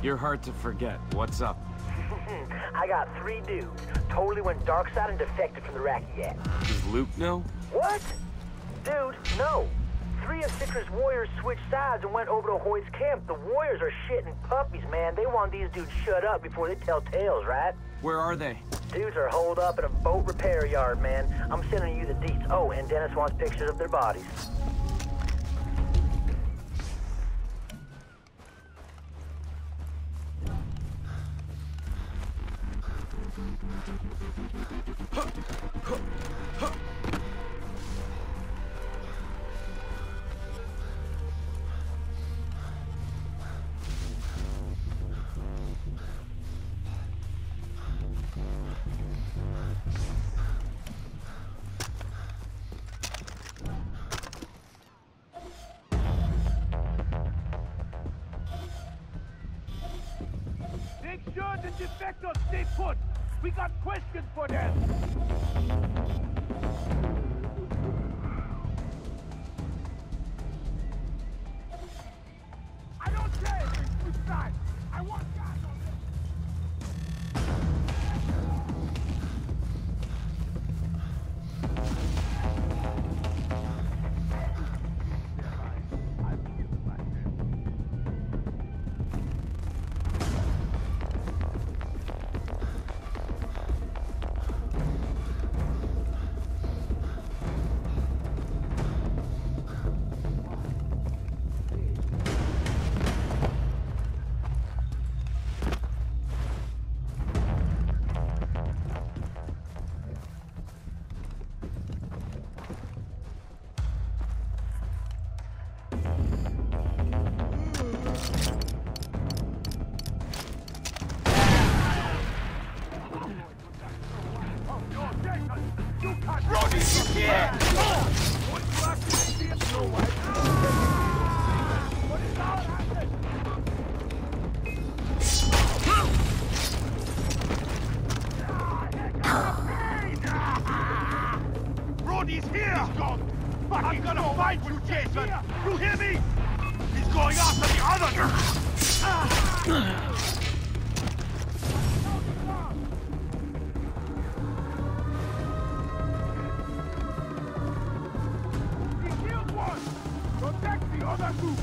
You're hard to forget. What's up? I got three dudes. Totally went dark side and defected from the Rakyat. Does Luke know? What? Dude, no. Three of Citra's warriors switched sides and went over to Hoyt's camp. The warriors are shitting puppies, man. They want these dudes shut up before they tell tales, right? Where are they? Dudes are holed up in a boat repair yard, man. I'm sending you the deets. Oh, and Dennis wants pictures of their bodies. Make sure the defectors stay put. We got questions for them. Find you, hear me? He's going after the other! He killed one! Protect the other two!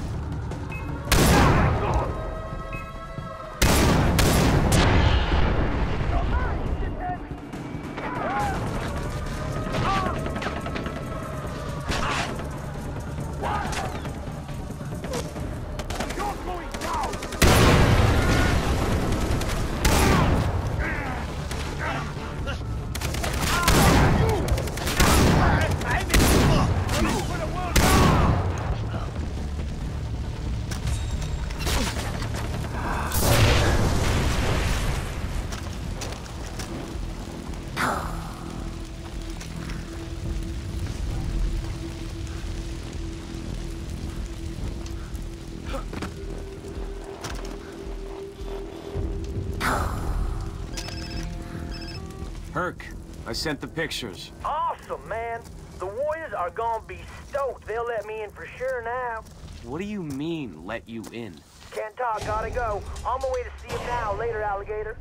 Hurk, I sent the pictures. Awesome, man. The warriors are gonna be stoked. They'll let me in for sure now. What do you mean, let you in? Can't talk, gotta go. On my way to see him now. Later, alligator.